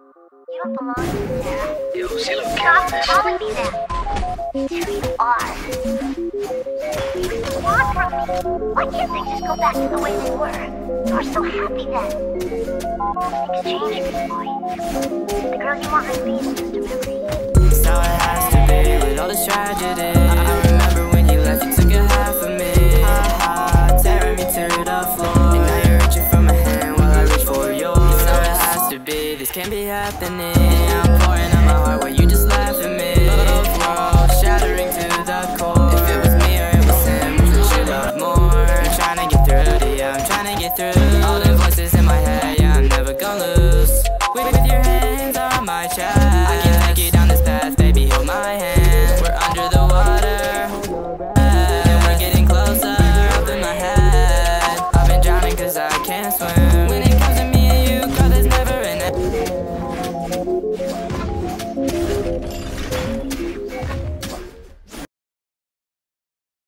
You don't belong there. Yo, sí lo Stop que calling me that. It's who you are. What do you want from me? Why can't things just go back to the way they were? You were so happy then. Things change, boy. The girl you want to be is just a memory. It's this can't be happening. I'm pouring out my heart while you just laugh at me. Love world shattering to the core. If it was me or it was him, would you love more? I'm trying to get through to you, I'm trying to get through. All the voices in my head, yeah, I'm never gonna lose. With, with your hands on my chest, I can take you down this path, baby, hold my hand. We're under the water, and we're getting closer up in my head. I've been drowning cause I can't swim. Thank you.